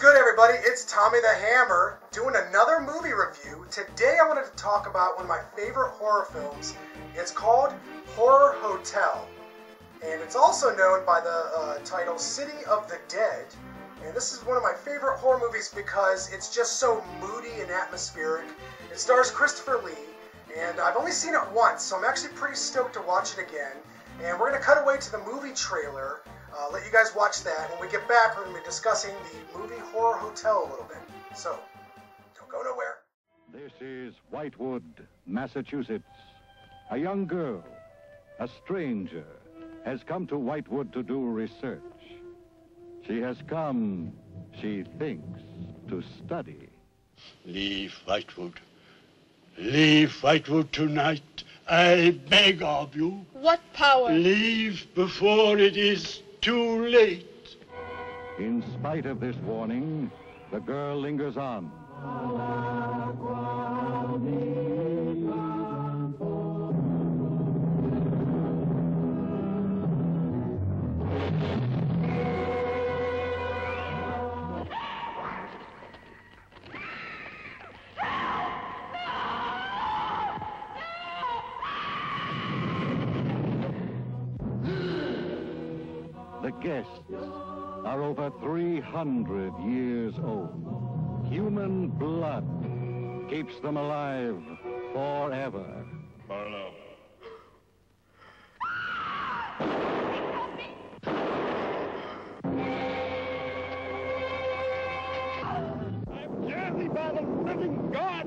everybody, it's Tommy the Hammer doing another movie review. Today I wanted to talk about one of my favorite horror films. It's called Horror Hotel, and it's also known by the uh, title City of the Dead. And this is one of my favorite horror movies because it's just so moody and atmospheric. It stars Christopher Lee, and I've only seen it once, so I'm actually pretty stoked to watch it again. And we're going to cut away to the movie trailer uh, let you guys watch that. When we get back, we're going to be discussing the movie Horror Hotel a little bit. So, don't go nowhere. This is Whitewood, Massachusetts. A young girl, a stranger, has come to Whitewood to do research. She has come, she thinks, to study. Leave Whitewood. Leave Whitewood tonight. I beg of you. What power? Leave before it is too late. In spite of this warning, the girl lingers on. Guests are over 300 years old. Human blood keeps them alive forever. Barlow. I'm jersey by the living God.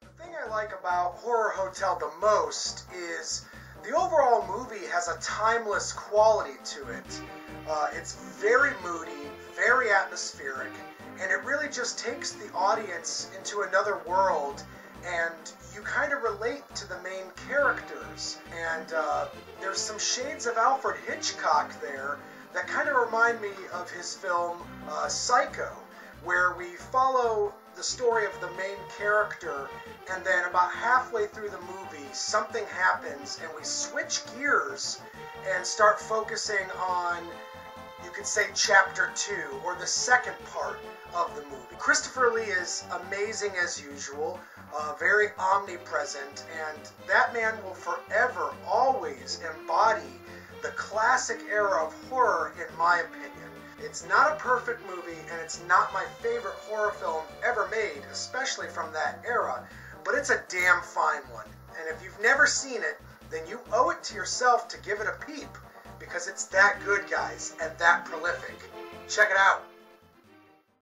The thing I like about Horror Hotel the most is the overall movie has a timeless quality to it. Uh, it's very moody, very atmospheric, and it really just takes the audience into another world and you kind of relate to the main characters. And uh, there's some shades of Alfred Hitchcock there that kind of remind me of his film uh, Psycho, where we follow the story of the main character, and then about halfway through the movie, something happens, and we switch gears and start focusing on, you could say, chapter two, or the second part of the movie. Christopher Lee is amazing as usual, uh, very omnipresent, and that man will forever, always embody the classic era of horror, in my opinion. It's not a perfect movie, and it's not my favorite horror film ever made, especially from that era, but it's a damn fine one. And if you've never seen it, then you owe it to yourself to give it a peep, because it's that good, guys, and that prolific. Check it out.